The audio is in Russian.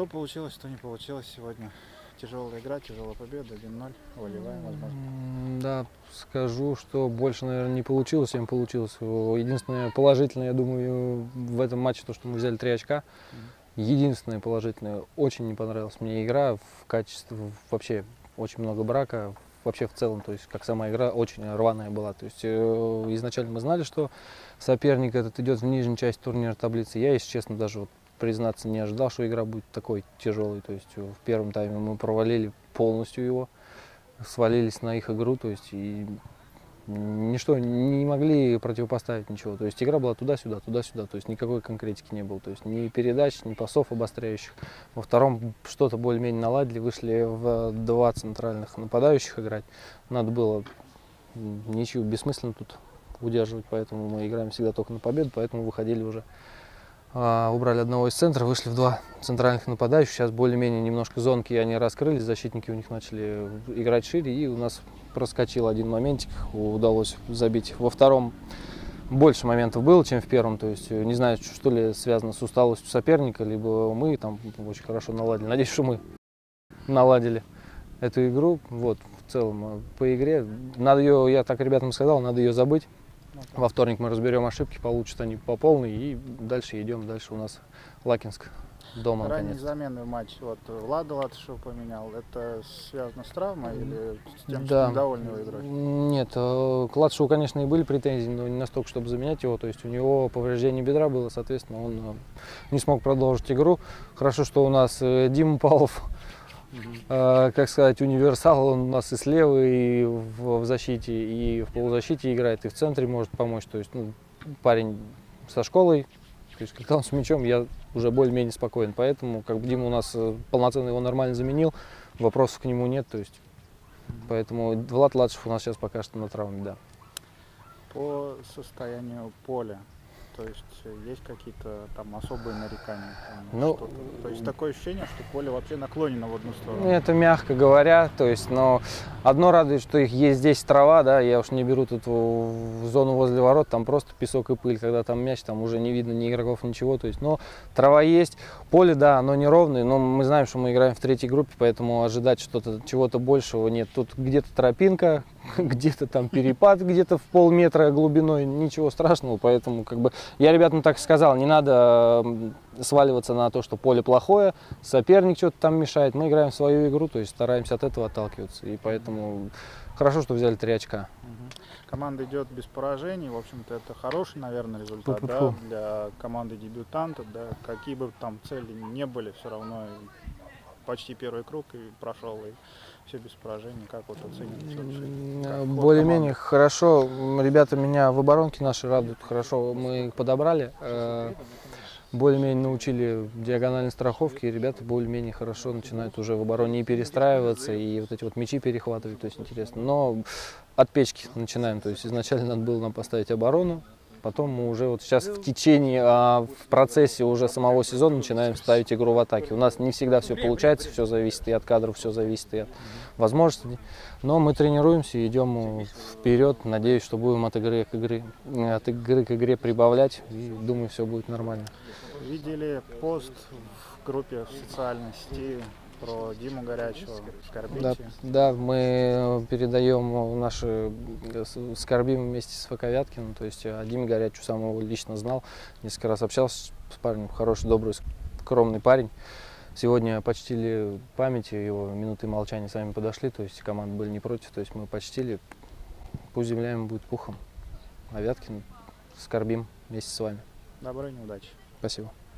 Что получилось, что не получилось сегодня? Тяжелая игра, тяжелая победа, 1-0, волевая, возможно. Да, скажу, что больше, наверное, не получилось, чем получилось. Единственное положительное, я думаю, в этом матче то, что мы взяли три очка. Единственное положительное, очень не понравилась мне игра в качестве вообще очень много брака. Вообще в целом, то есть как сама игра очень рваная была. То есть э, изначально мы знали, что соперник этот идет в нижнюю часть турнира таблицы. Я, если честно, даже вот признаться не ожидал, что игра будет такой тяжелой. То есть э, в первом тайме мы провалили полностью его, свалились на их игру, то есть и ничто не могли противопоставить ничего. То есть игра была туда-сюда, туда-сюда, то есть никакой конкретики не было. То есть ни передач, ни пасов обостряющих. Во втором что-то более-менее наладили, вышли в два центральных нападающих играть. Надо было ничего бессмысленно тут удерживать, поэтому мы играем всегда только на победу, поэтому выходили уже убрали одного из центров, вышли в два центральных нападающих. Сейчас более-менее немножко зонки они раскрылись, защитники у них начали играть шире, и у нас проскочил один моментик, удалось забить. Во втором больше моментов было, чем в первом. То есть э, не знаю, что ли связано с усталостью соперника, либо мы там очень хорошо наладили. Надеюсь, что мы наладили эту игру. Вот, в целом, э, по игре. Надо ее, я так ребятам сказал, надо ее забыть. Во вторник мы разберем ошибки, получат они по полной, и дальше идем. Дальше у нас Лакинск дома Ранние замены в матче. Вот Влада Латышева поменял. Это связано с травмой или с тем, Да. что недовольны его игрой? Нет, э, к Ладшеву, конечно, и были претензии, но не настолько, чтобы заменять его. То есть у него повреждение бедра было, соответственно, он э, не смог продолжить игру. Хорошо, что у нас э, Дима Павлов, э, как сказать, универсал, он у нас и слева, и в, защите, и в полузащите играет, и в центре может помочь. То есть ну, парень со школой, то есть когда он с мячом, я уже более-менее спокоен. Поэтому как бы Дима у нас э, полноценно его нормально заменил, вопросов к нему нет. То есть Поэтому Влад Ладшев у нас сейчас пока что на травме, да. По состоянию поля. То есть э, есть какие-то там особые нарекания? там, Ну, что-то? то есть такое ощущение, что поле вообще наклонено в одну сторону. Ну, это мягко говоря, то есть, но одно радует, что их есть здесь трава, да, я уж не беру тут в в зону возле ворот, там просто песок и пыль, когда там мяч, там уже не видно ни игроков, ничего, то есть, но трава есть, поле, да, оно неровное, но мы знаем, что мы играем в третьей группе, поэтому ожидать что-то, чего-то большего нет, тут где-то тропинка, где-то там перепад, где-то в полметра глубиной, ничего страшного, поэтому как бы я ребятам так и сказал, не надо сваливаться на то, что поле плохое, соперник что-то там мешает. Мы играем в свою игру, то есть стараемся от этого отталкиваться. И поэтому хорошо, что взяли три очка. Команда идет без поражений. В общем-то, это хороший, наверное, результат да, для команды дебютанта. Да, какие бы там цели не были, все равно почти первый круг и прошел, и все без поражений. Как вот Как ход Более-менее хорошо. Ребята меня в оборонке наши радуют. Хорошо, мы их подобрали. Э, Более-менее научили диагональной страховки, и ребята более-менее хорошо начинают уже в обороне и перестраиваться, и вот эти вот мячи перехватывать, то есть интересно. Но от печки начинаем, то есть изначально надо было нам поставить оборону, потом мы уже вот сейчас в течение, а, в процессе уже самого сезона начинаем ставить игру в атаке. У нас не всегда все получается, все зависит и от кадров, все зависит и от возможностей. Но мы тренируемся и идем вперед. Надеюсь, что будем от игры к игре, от игры к игре прибавлять. И думаю, все будет нормально. Видели пост в группе в социальной сети про Диму Горячего, Скорбите. Да, да, мы передаем наши э, скорбим вместе с ФК Вяткиным. То есть э, Диме Горячу сам его лично знал. Несколько раз общался с парнем. Хороший, добрый, скромный парень. Сегодня почтили память его, минуты молчания сами подошли, то есть команды были не против, то есть мы почтили. Пусть земля ему будет пухом. А Вяткин скорбим вместе с вами. Доброй неудачи. Спасибо.